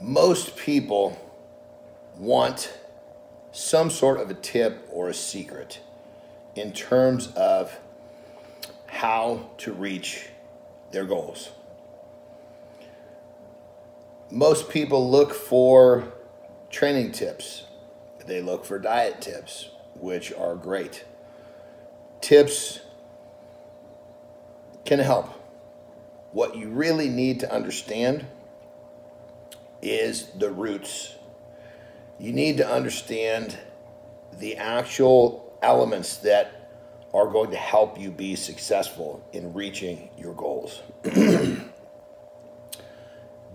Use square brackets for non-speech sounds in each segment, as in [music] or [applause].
most people want some sort of a tip or a secret in terms of how to reach their goals. Most people look for training tips, they look for diet tips, which are great. Tips can help. What you really need to understand is the roots. You need to understand the actual elements that are going to help you be successful in reaching your goals. [clears throat]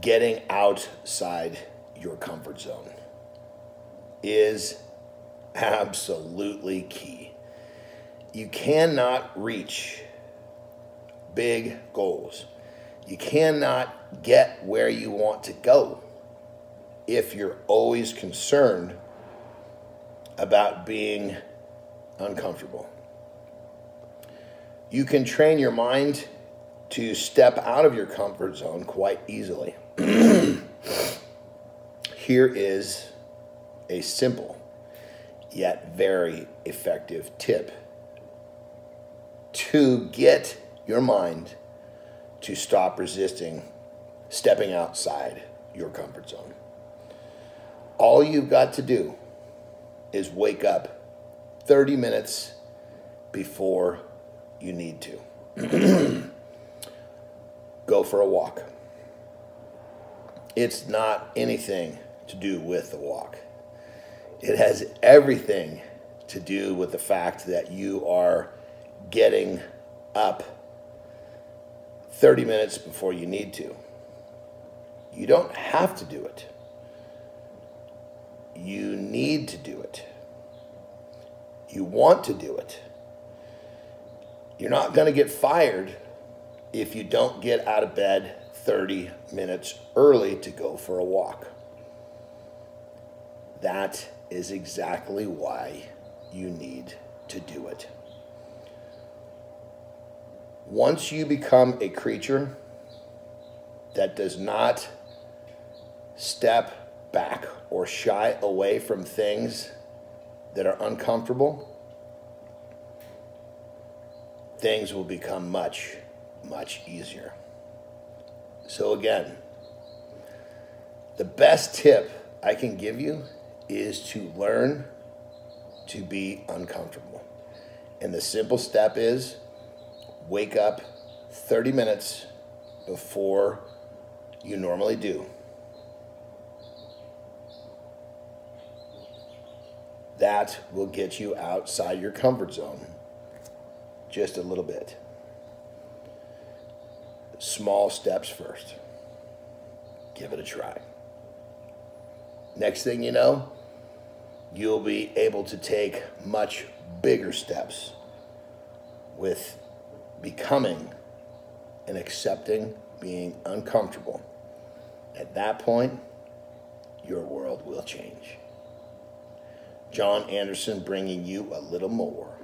Getting outside your comfort zone is absolutely key. You cannot reach big goals. You cannot get where you want to go if you're always concerned about being uncomfortable. You can train your mind to step out of your comfort zone quite easily. [clears throat] Here is a simple yet very effective tip to get your mind to stop resisting stepping outside your comfort zone. All you've got to do is wake up 30 minutes before you need to. [clears throat] Go for a walk. It's not anything to do with the walk. It has everything to do with the fact that you are getting up 30 minutes before you need to. You don't have to do it. You need to do it. You want to do it. You're not going to get fired if you don't get out of bed 30 minutes early to go for a walk. That is exactly why you need to do it. Once you become a creature that does not step back or shy away from things that are uncomfortable, things will become much, much easier. So, again, the best tip I can give you is to learn to be uncomfortable. And the simple step is wake up 30 minutes before you normally do. That will get you outside your comfort zone just a little bit. Small steps first. Give it a try. Next thing you know, you'll be able to take much bigger steps with becoming and accepting being uncomfortable. At that point, your world will change. Jon Andersen bringing you a little more.